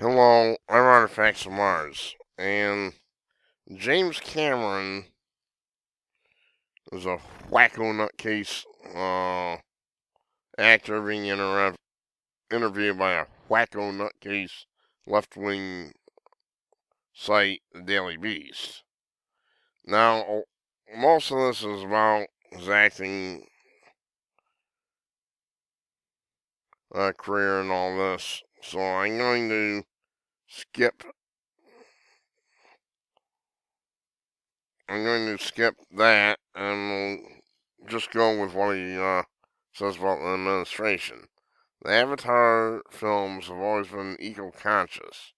Hello, I'm Artifacts of Mars, and James Cameron is a wacko nutcase uh, actor being inter- interviewed by a wacko nutcase left-wing site, The Daily Beast. Now, most of this is about his acting uh, career and all this, so I'm going to skip. I'm going to skip that and we'll just go with what he uh, says about the administration. The Avatar films have always been eco-conscious.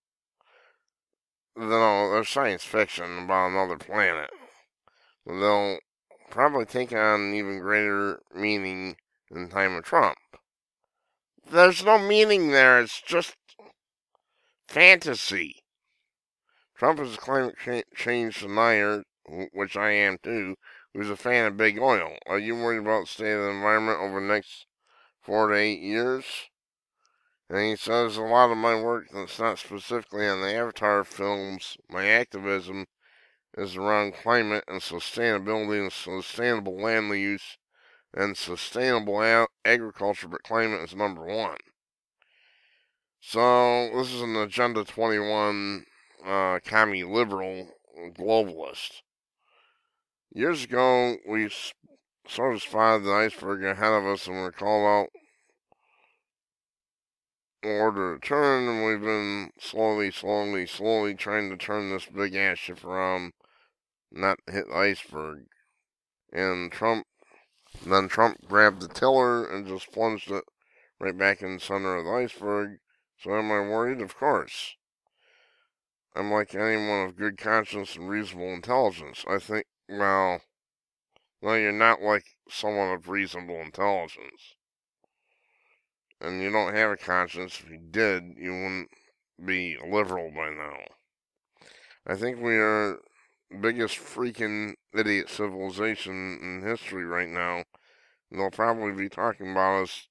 You know, they're science fiction about another planet. They'll probably take on even greater meaning in the time of Trump. There's no meaning there. It's just fantasy. Trump is a climate change denier, which I am too, who's a fan of big oil. Are you worried about the state of the environment over the next four to eight years? And he says a lot of my work that's not specifically on the Avatar films, my activism is around climate and sustainability and sustainable land use and sustainable agriculture, but climate is number one. So this is an Agenda 21 uh, commie liberal globalist. Years ago, we sort of spotted the iceberg ahead of us and were called out order to turn, and we've been slowly, slowly, slowly trying to turn this big ass ship around, not hit the iceberg. And Trump, then Trump grabbed the tiller and just plunged it right back in the center of the iceberg so am I worried? Of course. I'm like anyone of good conscience and reasonable intelligence. I think, well, no, you're not like someone of reasonable intelligence. And you don't have a conscience. If you did, you wouldn't be a liberal by now. I think we are biggest freaking idiot civilization in history right now. They'll probably be talking about us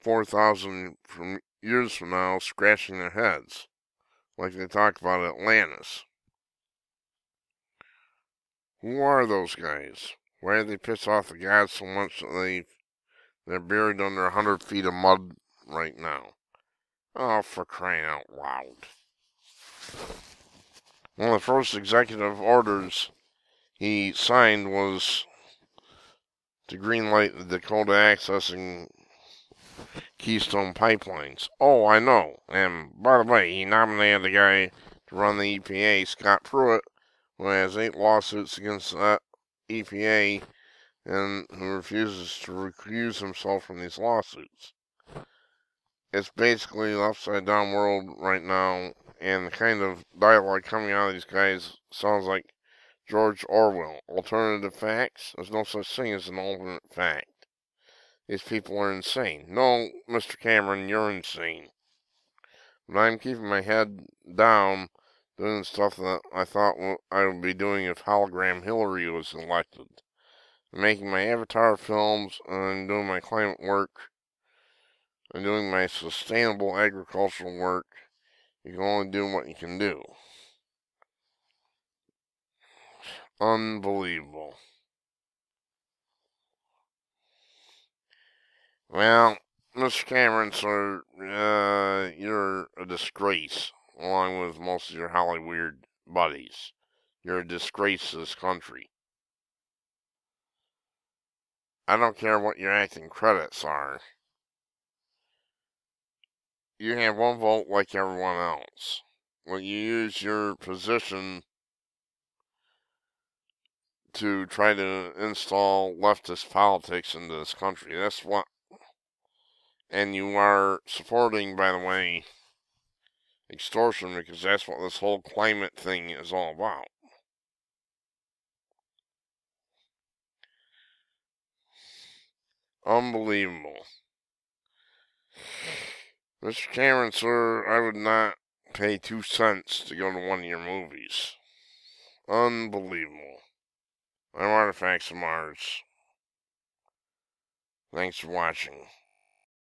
4,000 from years from now scratching their heads, like they talk about Atlantis. Who are those guys? Why did they piss off the gods so much that they they're buried under a hundred feet of mud right now? Oh, for crying out loud! One of the first executive orders he signed was to greenlight the Dakota Accessing Keystone Pipelines. Oh, I know. And by the way, he nominated the guy to run the EPA, Scott Pruitt, who has eight lawsuits against that EPA and who refuses to recuse himself from these lawsuits. It's basically an upside down world right now, and the kind of dialogue coming out of these guys sounds like George Orwell. Alternative facts? There's no such thing as an alternate fact. These people are insane. No, Mr. Cameron, you're insane. But I'm keeping my head down doing stuff that I thought I would be doing if hologram Hillary was elected. I'm making my Avatar films and doing my climate work and doing my sustainable agricultural work. You can only do what you can do. Unbelievable. Well, Mr. Cameron, sir, uh, you're a disgrace, along with most of your Hollywood buddies. You're a disgrace to this country. I don't care what your acting credits are. You have one vote like everyone else. When you use your position to try to install leftist politics into this country. That's what and you are supporting, by the way, extortion because that's what this whole climate thing is all about. Unbelievable. Mr. Cameron, sir, I would not pay two cents to go to one of your movies. Unbelievable. I'm Artifacts of Mars. Thanks for watching.